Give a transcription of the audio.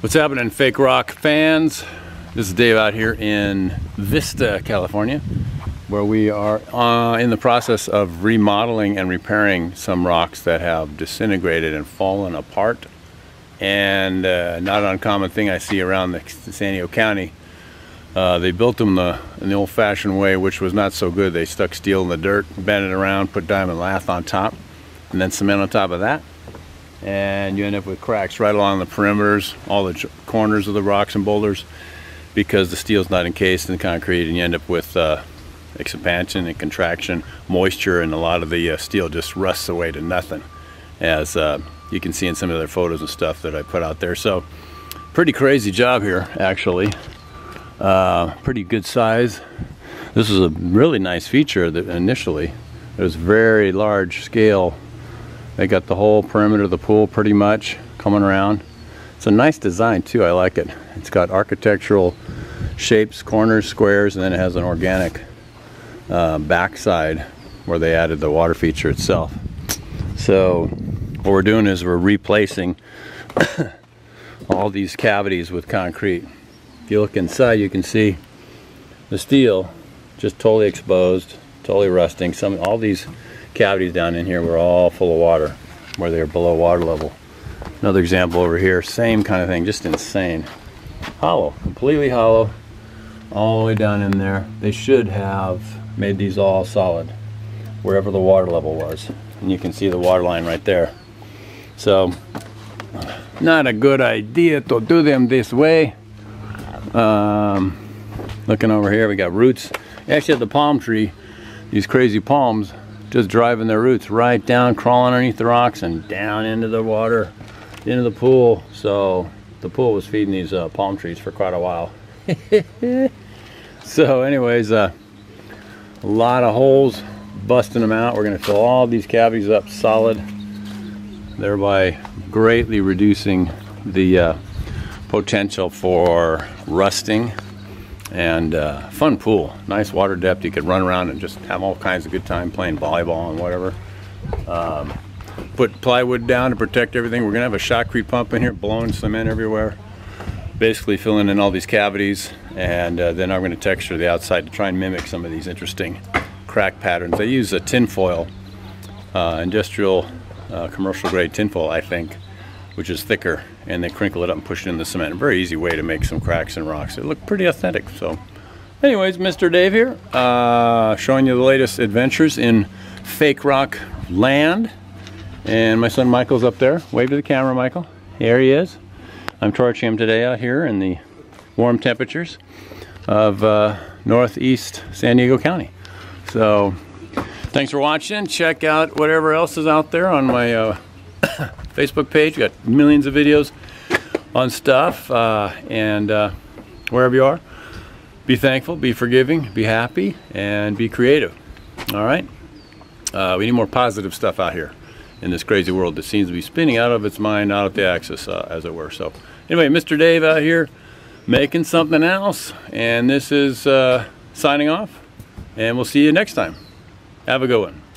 What's happening, Fake Rock fans? This is Dave out here in Vista, California, where we are uh, in the process of remodeling and repairing some rocks that have disintegrated and fallen apart. And uh, not an uncommon thing I see around the, San Diego County. Uh, they built them the, in the old-fashioned way, which was not so good. They stuck steel in the dirt, bent it around, put diamond lath on top, and then cement on top of that and you end up with cracks right along the perimeters, all the corners of the rocks and boulders because the steel's not encased in concrete and you end up with uh, expansion and contraction, moisture, and a lot of the uh, steel just rusts away to nothing as uh, you can see in some of their photos and stuff that I put out there. So pretty crazy job here actually. Uh, pretty good size. This is a really nice feature that initially it was very large scale they got the whole perimeter of the pool pretty much coming around. It's a nice design too, I like it. It's got architectural shapes, corners, squares, and then it has an organic uh, backside where they added the water feature itself. So what we're doing is we're replacing all these cavities with concrete. If you look inside you can see the steel just totally exposed, totally rusting. Some all these cavities down in here were all full of water where they're below water level. Another example over here, same kind of thing, just insane. Hollow, completely hollow, all the way down in there. They should have made these all solid wherever the water level was. And you can see the water line right there. So, not a good idea to do them this way. Um, looking over here, we got roots. Actually, the palm tree, these crazy palms just driving their roots right down, crawling underneath the rocks and down into the water, into the pool. So the pool was feeding these uh, palm trees for quite a while. so anyways, uh, a lot of holes, busting them out. We're gonna fill all these cavities up solid, thereby greatly reducing the uh, potential for rusting and uh, fun pool. Nice water depth. You could run around and just have all kinds of good time playing volleyball and whatever. Um, put plywood down to protect everything. We're gonna have a shotcrete pump in here blowing cement everywhere. Basically filling in all these cavities. And uh, then I'm going to texture the outside to try and mimic some of these interesting crack patterns. They use a tinfoil uh, industrial uh, commercial grade tinfoil I think which is thicker, and they crinkle it up and push it in the cement. A very easy way to make some cracks in rocks. It looked pretty authentic. So, anyways, Mr. Dave here, uh, showing you the latest adventures in fake rock land. And my son Michael's up there. Wave to the camera, Michael. Here he is. I'm torching him today out here in the warm temperatures of uh, northeast San Diego County. So, thanks for watching. Check out whatever else is out there on my uh, Facebook page. We got millions of videos on stuff uh, and uh, wherever you are, be thankful, be forgiving, be happy, and be creative. All right? Uh, we need more positive stuff out here in this crazy world that seems to be spinning out of its mind, out of the axis, uh, as it were. So, anyway, Mr. Dave out here making something else, and this is uh, signing off, and we'll see you next time. Have a good one.